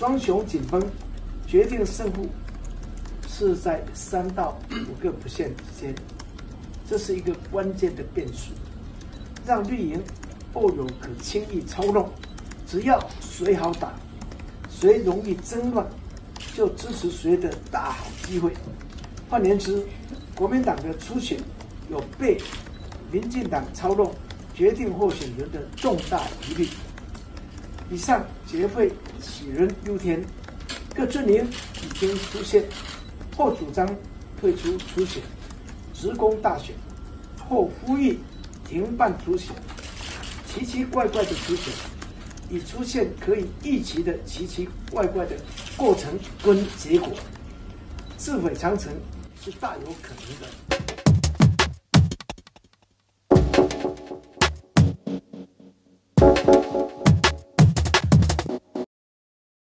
双雄紧绷，决定胜负是在三到五个不限之间，这是一个关键的变数，让绿营不有可轻易操弄。只要谁好打，谁容易争乱，就支持谁的大好机会。换言之，国民党的初选有被民进党操弄决定候选人的重大疑虑。以上结会杞人忧天，各阵营已经出现或主张退出初选，职工大选，或呼吁停办初选，奇奇怪怪的初选。已出现可以预期的奇奇怪怪的过程跟结果，自毁长城是大有可能的。